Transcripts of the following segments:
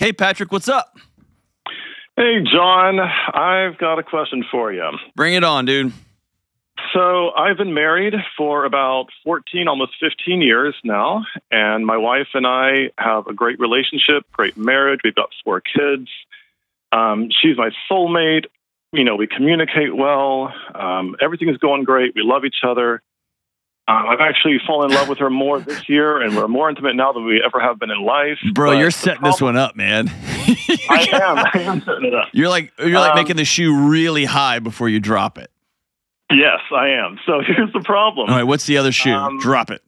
Hey, Patrick, what's up? Hey, John, I've got a question for you. Bring it on, dude. So, I've been married for about 14, almost 15 years now, and my wife and I have a great relationship, great marriage. We've got four kids. Um, she's my soulmate. You know, we communicate well. Um, everything is going great. We love each other. Um, I've actually fallen in love with her more this year, and we're more intimate now than we ever have been in life. Bro, But you're the setting this one up, man. I am. I am setting it up. You're like you're like Um, making the shoe really high before you drop it. Yes, I am. So here's the problem. All right, what's the other shoe? Um, drop it.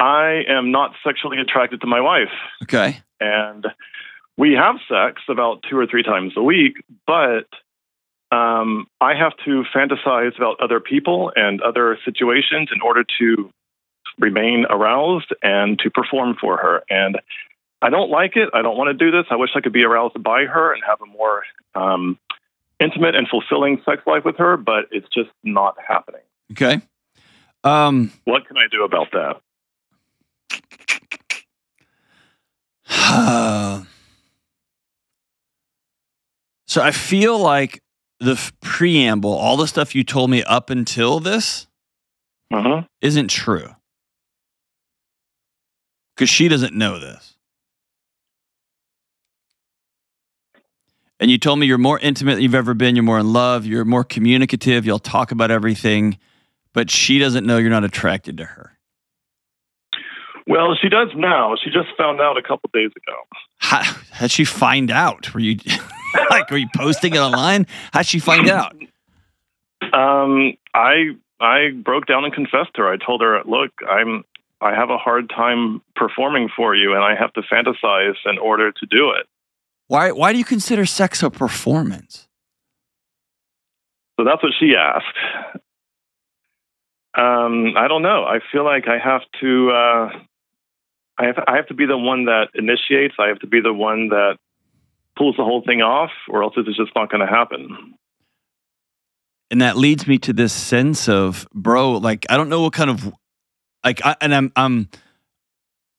I am not sexually attracted to my wife, Okay. and we have sex about two or three times a week, but um, I have to fantasize about other people and other situations in order to remain aroused and to perform for her. And I don't like it. I don't want to do this. I wish I could be aroused by her and have a more um, intimate and fulfilling sex life with her, but it's just not happening. Okay. Um What can I do about that? so I feel like the preamble, all the stuff you told me up until this Uh-huh. isn't true. Cuz she doesn't know this. And you told me you're more intimate than you've ever been, you're more in love, you're more communicative, you'll talk about everything, but she doesn't know you're not attracted to her. Well, she does now. She just found out a couple days ago. How, how'd she find out? Were you like, were you posting it online? How'd she find out? Um, I I broke down and confessed to her. I told her, "Look, I'm I have a hard time performing for you, and I have to fantasize in order to do it." Why, why do you consider sex a performance? So that's what she asked. Um, I don't know. I feel like I have to. Uh, I have. I have to be the one that initiates. I have to be the one that pulls the whole thing off, or else it's just not going to happen. And that leads me to this sense of, bro, like, I don't know what kind of, like, I, and I'm, I'm,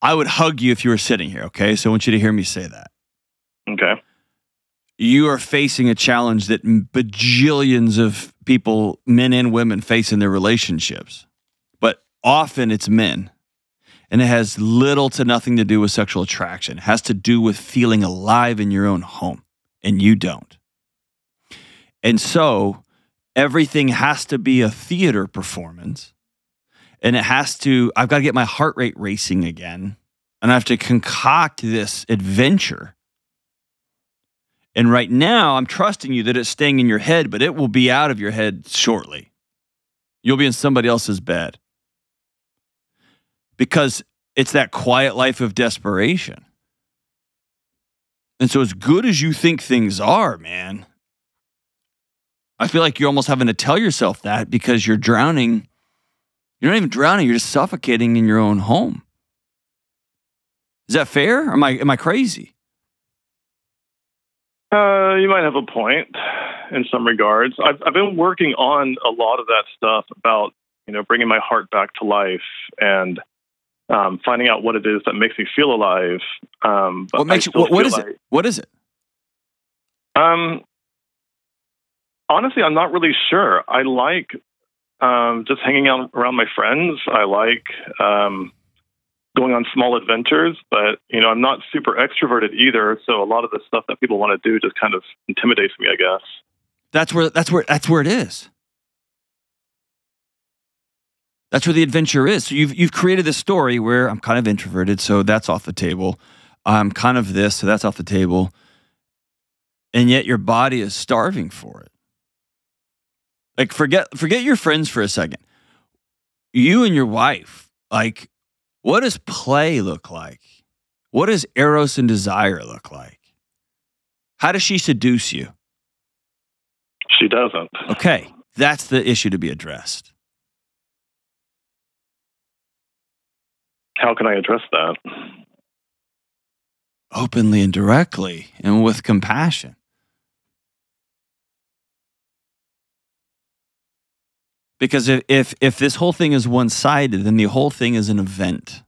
I would hug you if you were sitting here. Okay. So I want you to hear me say that. Okay. You are facing a challenge that bajillions of people, men and women, face in their relationships. But often it's men. And it has little to nothing to do with sexual attraction. It has to do with feeling alive in your own home. And you don't. And so everything has to be a theater performance. And it has to, I've got to get my heart rate racing again. And I have to concoct this adventure. And right now, I'm trusting you that it's staying in your head, but it will be out of your head shortly. You'll be in somebody else's bed because it's that quiet life of desperation. And so, as good as you think things are, man, I feel like you're almost having to tell yourself that because you're drowning. You're not even drowning, you're just suffocating in your own home. Is that fair? Am I, am I crazy? Uh, you might have a point in some regards. I've, I've been working on a lot of that stuff about you know bringing my heart back to life and um, finding out what it is that makes me feel alive. Um, but What makes you, what, what is like- it? What is it? Um, honestly, I'm not really sure. I like um, just hanging out around my friends. I like um, going on small adventures, but you know, I'm not super extroverted either. So a lot of the stuff that people want to do just kind of intimidates me, I guess. That's where that's where that's where it is. That's where the adventure is. So you've you've created this story where I'm kind of introverted, so that's off the table. I'm kind of this, so that's off the table. And yet your body is starving for it. Like forget forget your friends for a second. You and your wife, like what does play look like? What does eros and desire look like? How does she seduce you? She doesn't. Okay, that's the issue to be addressed. How can I address that? Openly and directly and with compassion. Because if, if if this whole thing is one-sided, then the whole thing is an event.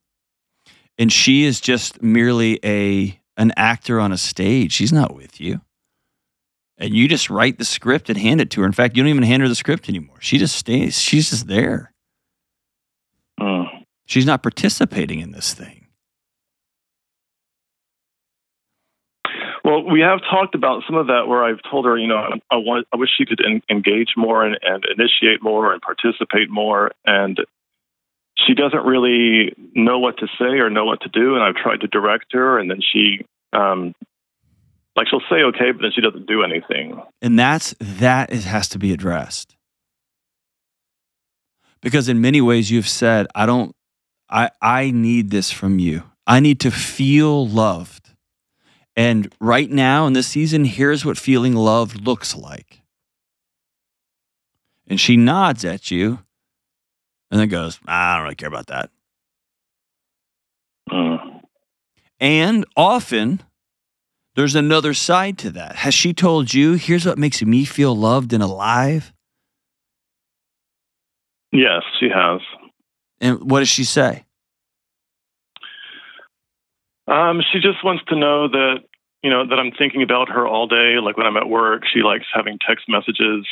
And she is just merely a an actor on a stage. She's not with you. And you just write the script and hand it to her. In fact, you don't even hand her the script anymore. She just stays. She's just there. Mm. She's not participating in this thing. Well, we have talked about some of that where I've told her, you know, I, want, I wish she could en- engage more and, and initiate more and participate more. And she doesn't really know what to say or know what to do. And I've tried to direct her, and then she, um, like, she'll say okay, but then she doesn't do anything. And that's that is, has to be addressed because in many ways you've said, I don't, I I need this from you. I need to feel loved. And right now in this season, here's what feeling loved looks like. And she nods at you and then goes, I don't really care about that. Mm. And often there's another side to that. Has she told you, here's what makes me feel loved and alive? Yes, she has. And what does she say? Um, she just wants to know that you know that I'm thinking about her all day. Like when I'm at work, she likes having text messages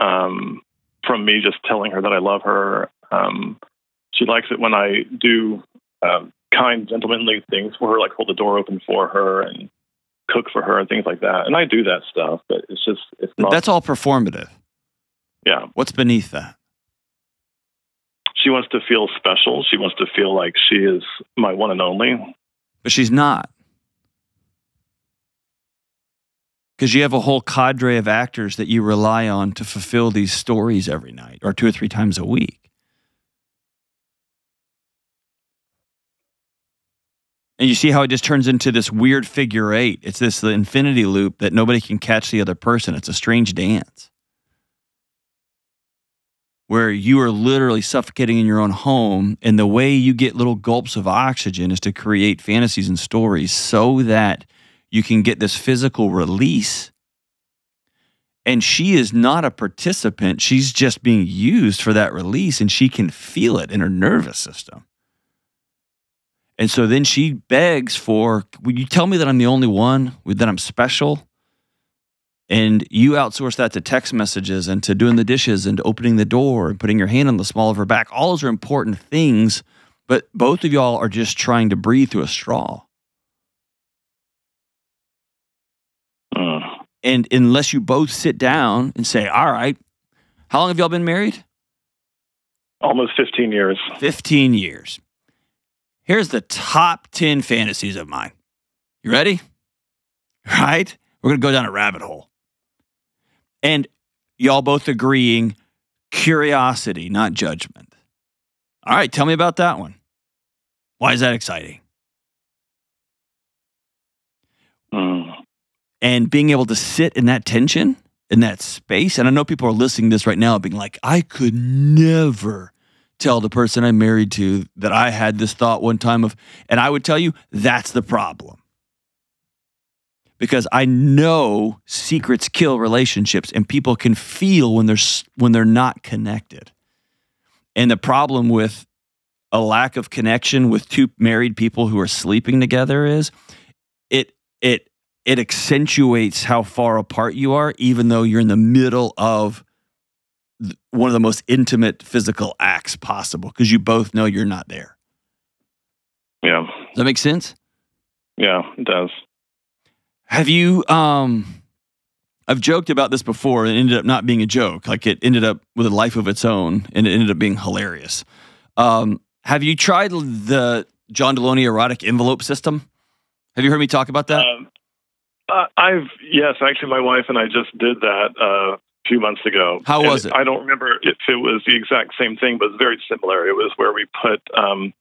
um, from me, just telling her that I love her. Um, she likes it when I do um, kind, gentlemanly things for her, like hold the door open for her and cook for her and things like that. And I do that stuff, but it's just it's not. That's all performative. Yeah. What's beneath that? She wants to feel special. She wants to feel like she is my one and only. But she's not. Because you have a whole cadre of actors that you rely on to fulfill these stories every night or two or three times a week. And you see how it just turns into this weird figure eight. It's this infinity loop that nobody can catch the other person. It's a strange dance where you are literally suffocating in your own home. And the way you get little gulps of oxygen is to create fantasies and stories so that you can get this physical release. And she is not a participant. She's just being used for that release, and she can feel it in her nervous system. And so then she begs for, Will you tell me that I'm the only one, that I'm special? And you outsource that to text messages and to doing the dishes and opening the door and putting your hand on the small of her back. All those are important things, but both of y'all are just trying to breathe through a straw. Mm. And unless you both sit down and say, All right, how long have y'all been married? Almost 15 years. 15 years. Here's the top 10 fantasies of mine. You ready? Right? We're going to go down a rabbit hole. And y'all both agreeing curiosity, not judgment. All right, tell me about that one. Why is that exciting? Mm. And being able to sit in that tension, in that space. And I know people are listening to this right now being like, I could never tell the person I'm married to that I had this thought one time of, and I would tell you that's the problem. Because I know secrets kill relationships and people can feel when they're when they're not connected. And the problem with a lack of connection with two married people who are sleeping together is it it it accentuates how far apart you are even though you're in the middle of one of the most intimate physical acts possible because you both know you're not there. Yeah. Does that make sense? Yeah, it does. Have you um I've joked about this before and it ended up not being a joke. Like it ended up with a life of its own and it ended up being hilarious. Um have you tried the John Delony erotic envelope system? Have you heard me talk about that? Um, uh, I've yes, actually, my wife and I just did that uh, a few months ago. How And was it? I don't remember if it was the exact same thing, but it's very similar. It was where we put um,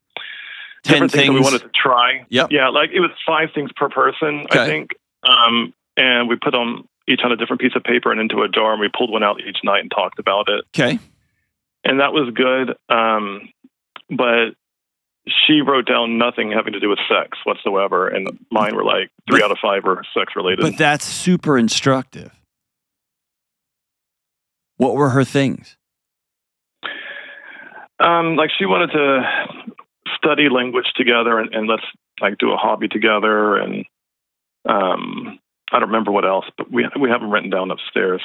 10 different things, we wanted to try. Yep. Yeah, like it was five things per person, Okay. I think. Um, and we put them each on a different piece of paper and into a jar, and we pulled one out each night and talked about it. Okay. And that was good. Um, but she wrote down nothing having to do with sex whatsoever, and mine were like three But- out of five were sex related. But that's super instructive. What were her things? Um, like she wanted to study language together and, and let's like do a hobby together and Um, I don't remember what else, but we we have them written down upstairs.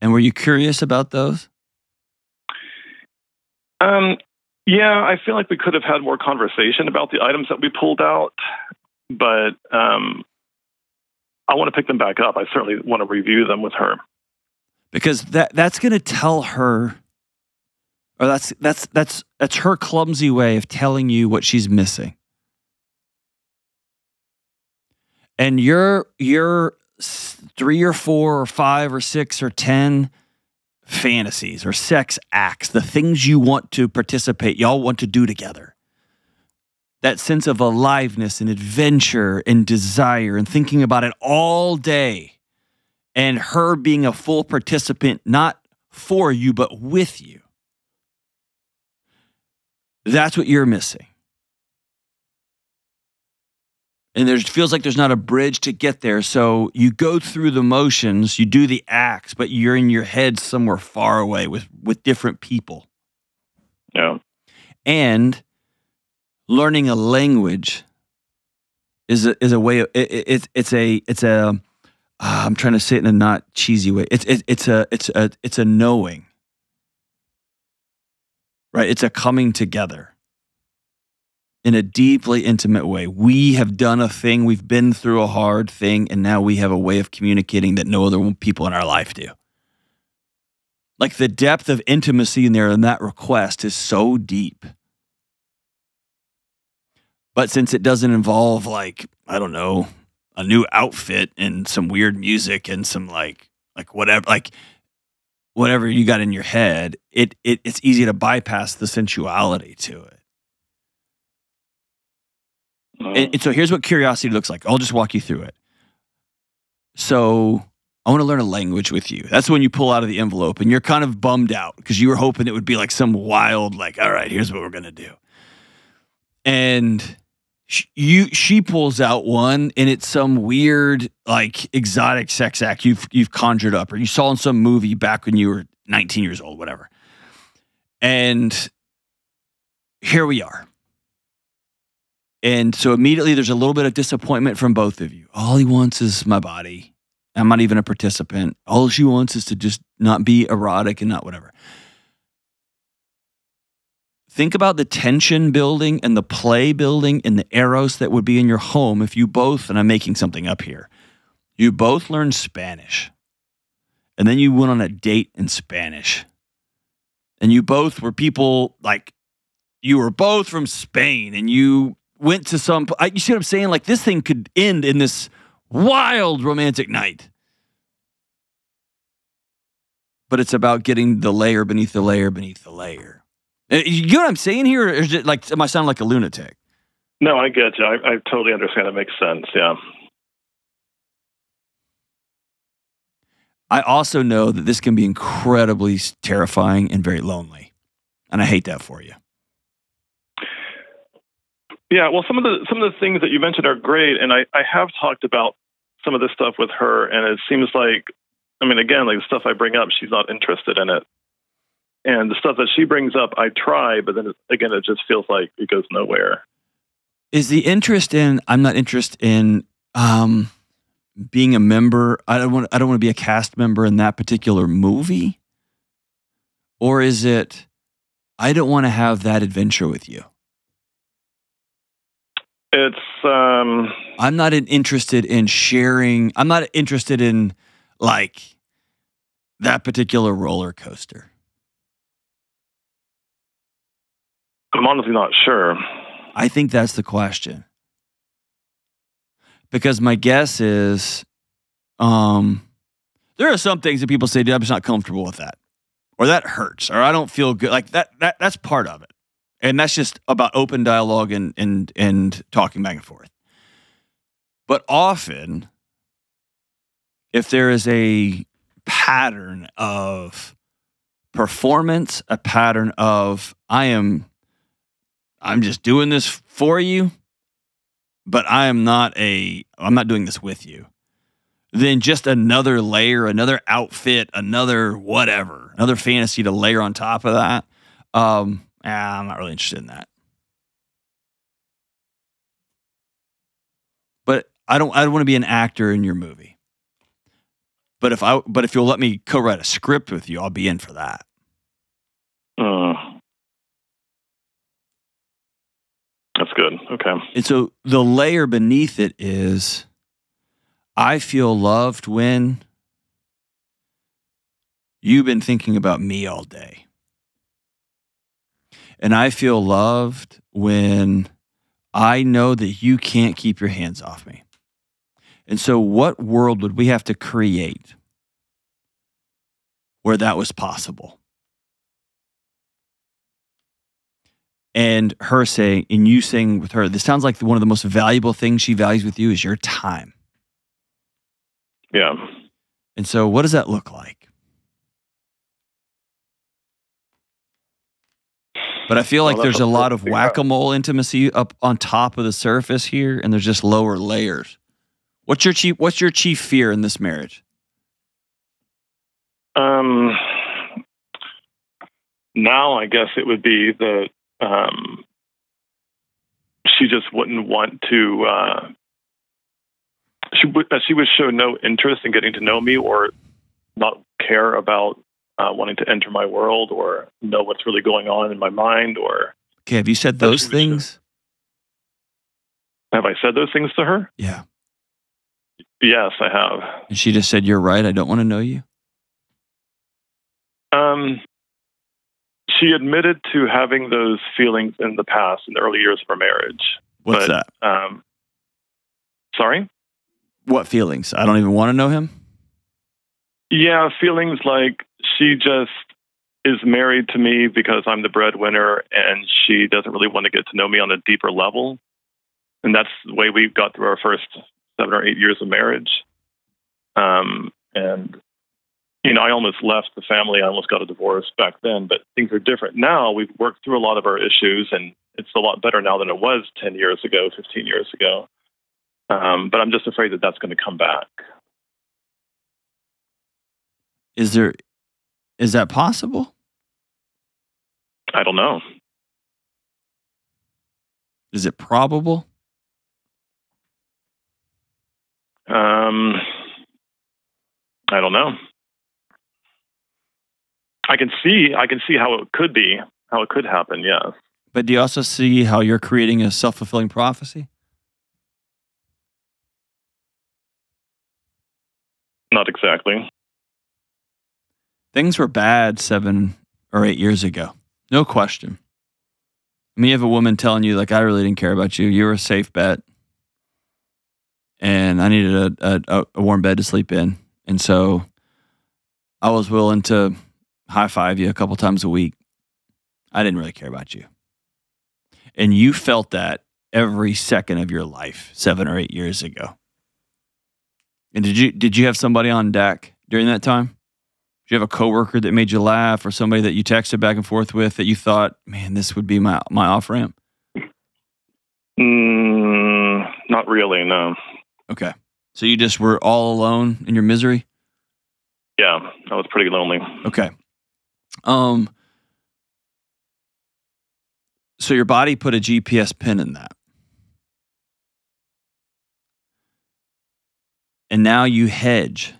And were you curious about those? Um, yeah, I feel like we could have had more conversation about the items that we pulled out, but um, I want to pick them back up. I certainly want to review them with her because that that's going to tell her, or that's that's that's that's her clumsy way of telling you what she's missing. And your your three or four or five or six or ten fantasies or sex acts, the things you want to participate, y'all want to do together. That sense of aliveness and adventure and desire and thinking about it all day. And her being a full participant, not for you, but with you. That's what you're missing. And there feels like there's not a bridge to get there. So you go through the motions, you do the acts, but you're in your head somewhere far away with with different people. Yeah. And learning a language is a, is a way of it, it, it's a it's a uh, I'm trying to say it in a not cheesy way. It's it, it's a it's a it's a knowing. Right? It's a coming together in a deeply intimate way. We have done a thing, we've been through a hard thing, and now we have a way of communicating that no other people in our life do. Like the depth of intimacy in there in that request is so deep. But since it doesn't involve, like, I don't know, a new outfit and some weird music and some like, like whatever, like, whatever you got in your head, it, it it's easy to bypass the sensuality to it. And, and so here's what curiosity looks like. I'll just walk you through it. So I want to learn a language with you. That's when you pull out of the envelope and you're kind of bummed out because you were hoping it would be like some wild, like, all right, here's what we're going to do. And you, she pulls out one and it's some weird, like exotic sex act you've, you've conjured up or you saw in some movie back when you were 19 years old, whatever. And here we are. And so immediately there's a little bit of disappointment from both of you. All he wants is my body. I'm not even a participant. All she wants is to just not be erotic and not whatever. Think about the tension building and the play building and the eros that would be in your home if you both, and I'm making something up here, you both learned Spanish. And then you went on a date in Spanish. And you both were people like, you were both from Spain and you went to some. I, you see what I'm saying? Like this thing could end in this wild romantic night. But it's about getting the layer beneath the layer beneath the layer. Uh, you know what I'm saying here? Or is it like, am I sounding like a lunatic? No, I get you. I, I totally understand. It makes sense. Yeah. I also know that this can be incredibly terrifying and very lonely. And I hate that for you. Yeah, well, some of the some of the things that you mentioned are great, and I, I have talked about some of this stuff with her, and it seems like, I mean, again, like the stuff I bring up, she's not interested in it, and the stuff that she brings up, I try, but then again, it just feels like it goes nowhere. Is the interest in? I'm not interested in um, being a member. I don't want. I don't want to be a cast member in that particular movie, or is it? I don't want to have that adventure with you. It's um I'm not interested in sharing. I'm not interested in like that particular roller coaster. I'm honestly not sure. I think that's the question. Because my guess is um there are some things that people say, dude, I'm just not comfortable with that. Or that hurts, or I don't feel good. Like that that that's part of it. And that's just about open dialogue and and and talking back and forth. But often if there is a pattern of performance, a pattern of I am I'm just doing this for you, but I am not a I'm not doing this with you. Then just another layer, another outfit, another whatever, another fantasy to layer on top of that. Um, Ah, I'm not really interested in that. But I don't I don't want to be an actor in your movie. But if I but if you'll let me co-write a script with you, I'll be in for that. Uh, that's good. Okay. And so the layer beneath it is I feel loved when you've been thinking about me all day. And I feel loved when I know that you can't keep your hands off me. And so, what world would we have to create where that was possible? And her saying, and you saying with her, this sounds like one of the most valuable things she values with you is your time. Yeah. And so, what does that look like? But I feel like Well, there's a lot of whack a mole intimacy up on top of the surface here, and there's just lower layers. What's your chief? What's your chief fear in this marriage? Um, now I guess it would be that um, she just wouldn't want to. Uh, she would. She would show no interest in getting to know me, or not care about uh, wanting to enter my world, or know what's really going on in my mind, or Okay, have you said those what we should- things? have I said those things to her? Yeah. Yes, I have. And she just said, "You're right. I don't want to know you." Um, she admitted to having those feelings in the past, in the early years of our marriage. What's But- that? Um, sorry. What feelings? I don't even want to know him. Yeah, feelings like she just is married to me because I'm the breadwinner and she doesn't really want to get to know me on a deeper level. And that's the way we got through our first seven or eight years of marriage. Um, and, you know, I almost left the family. I almost got a divorce back then, but things are different now. We've worked through a lot of our issues and it's a lot better now than it was 10 years ago, 15 years ago. Um, but I'm just afraid that that's going to come back. Is there? Is that possible? I don't know. Is it probable? Um, I don't know. I can see, I can see how it could be, how it could happen. Yes. But do you also see how you're creating a self fulfilling prophecy? Not exactly. Things were bad seven or eight years ago. No question. I mean, you have a woman telling you, like, I really didn't care about you. You were a safe bet. And I needed a, a, a warm bed to sleep in. And so I was willing to high five you a couple times a week. I didn't really care about you. And you felt that every second of your life seven or eight years ago. And did you did you have somebody on deck during that time? Did you have a coworker that made you laugh or somebody that you texted back and forth with that you thought, man, this would be my, my off ramp? Mm, not really. No. Okay. So you just were all alone in your misery? Yeah, I was pretty lonely. Okay. Um so your body put a GPS pin in that. And now you hedge.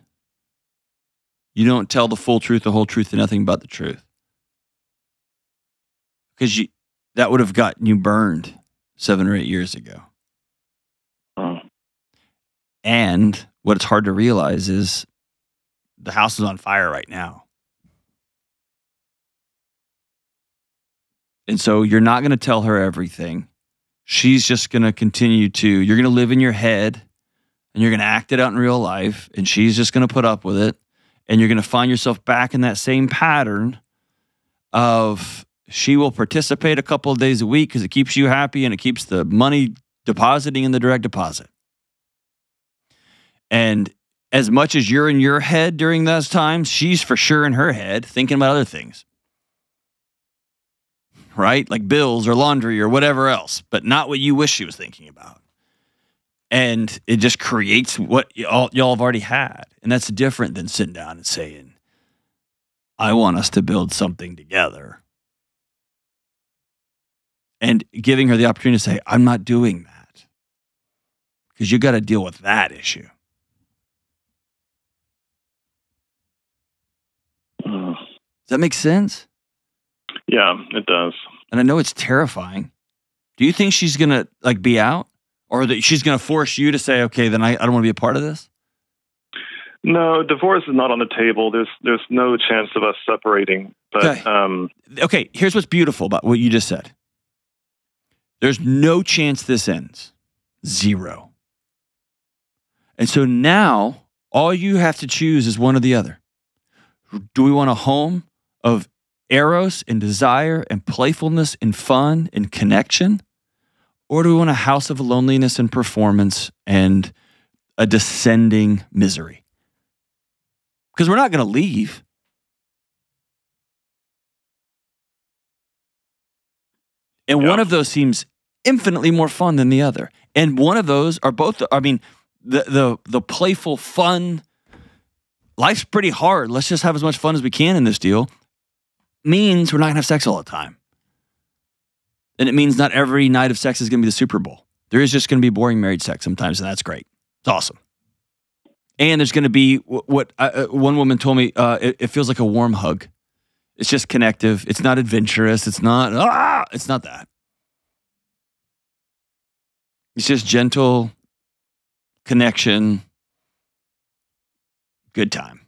You don't tell the full truth, the whole truth, and nothing but the truth. Because you that would have gotten you burned seven or eight years ago. Oh. And what it's hard to realize is the house is on fire right now. And so you're not going to tell her everything. She's just going to continue to, you're going to live in your head and you're going to act it out in real life. And she's just going to put up with it. And you're going to find yourself back in that same pattern of she will participate a couple of days a week because it keeps you happy and it keeps the money depositing in the direct deposit. And as much as you're in your head during those times, she's for sure in her head thinking about other things. Right? Like bills or laundry or whatever else, but not what you wish she was thinking about. And it just creates what y'all, y'all have already had. And that's different than sitting down and saying, I want us to build something together. And giving her the opportunity to say, I'm not doing that. because you got to deal with that issue. Mm. Does that make sense? Yeah, it does. And I know it's terrifying. Do you think she's gonna like be out, or that she's gonna force you to say, "Okay, then I, I don't want to be a part of this"? No, divorce is not on the table. There's there's no chance of us separating. But Okay. um, Okay, here's what's beautiful about what you just said. There's no chance this ends. Zero. And so now all you have to choose is one or the other. Do we want a home of eros and desire and playfulness and fun and connection? Or do we want a house of loneliness and performance and a descending misery? Because we're not going to leave. And Yeah. one of those seems infinitely more fun than the other. And one of those are both I mean the the the playful fun life's pretty hard. Let's just have as much fun as we can in this deal. Means we're not going to have sex all the time. And it means not every night of sex is going to be the Super Bowl. There is just going to be boring married sex sometimes and that's great. It's awesome. And there's going to be wh- what uh, uh, one woman told me uh, it, it feels like a warm hug. It's just connective. It's not adventurous. It's not ah. It's not that. It's just gentle connection, good time.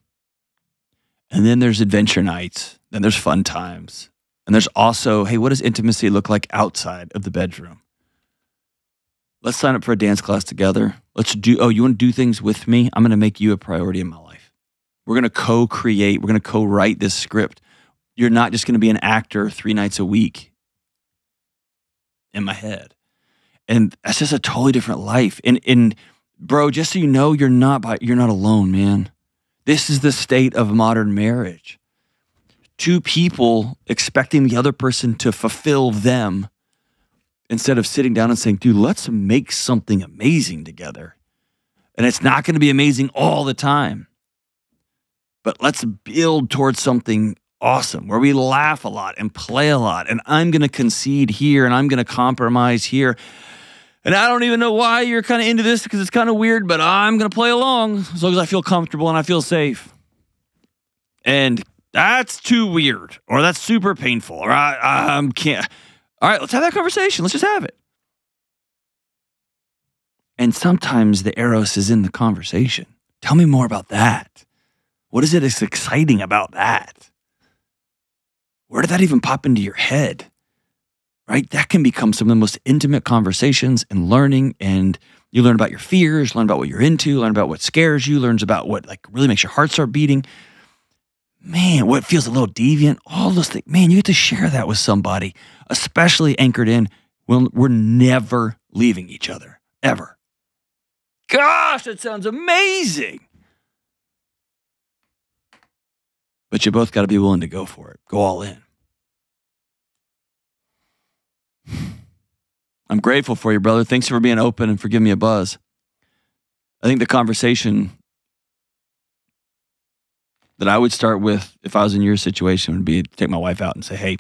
And then there's adventure nights. Then there's fun times. And there's also, hey, what does intimacy look like outside of the bedroom? Let's sign up for a dance class together. Let's do, oh, you want to do things with me? I'm going to make you a priority in my life. We're going to co create, we're going to co write this script. You're not just going to be an actor three nights a week in my head. And that's just a totally different life. And, and bro, just so you know, you're not by, you're not alone, man. This is the state of modern marriage. Two people expecting the other person to fulfill them instead of sitting down and saying, dude, let's make something amazing together. And it's not going to be amazing all the time, but let's build towards something awesome where we laugh a lot and play a lot. And I'm going to concede here and I'm going to compromise here. And I don't even know why you're kind of into this because it's kind of weird, but I'm going to play along as long as I feel comfortable and I feel safe. And that's too weird or that's super painful or I, I can't. All right, let's have that conversation. Let's just have it. And sometimes the Eros is in the conversation. Tell me more about that. What is it that's exciting about that? Where did that even pop into your head? Right? That can become some of the most intimate conversations and learning. And you learn about your fears, learn about what you're into, learn about what scares you, learns about what like really makes your heart start beating. Man, what feels a little deviant, all those things. Man, you get to share that with somebody, especially anchored in when we're never leaving each other, ever. Gosh, that sounds amazing. But you both got to be willing to go for it. Go all in. I'm grateful for you, brother. Thanks for being open and for giving me a buzz. I think the conversation that I would start with if I was in your situation would be to take my wife out and say, Hey,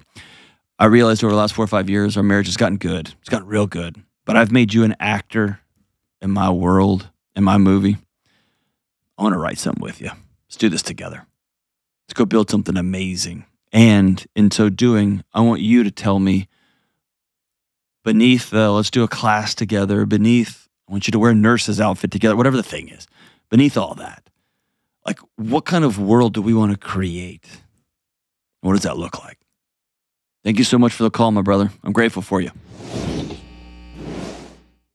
I realized over the last four or five years, our marriage has gotten good. It's gotten real good. But I've made you an actor in my world, in my movie. I want to write something with you. Let's do this together. Let's go build something amazing. And in so doing, I want you to tell me beneath the let's do a class together, beneath, I want you to wear a nurse's outfit together, whatever the thing is, beneath all that, like what kind of world do we want to create? What does that look like? Thank you so much for the call, my brother. I'm grateful for you.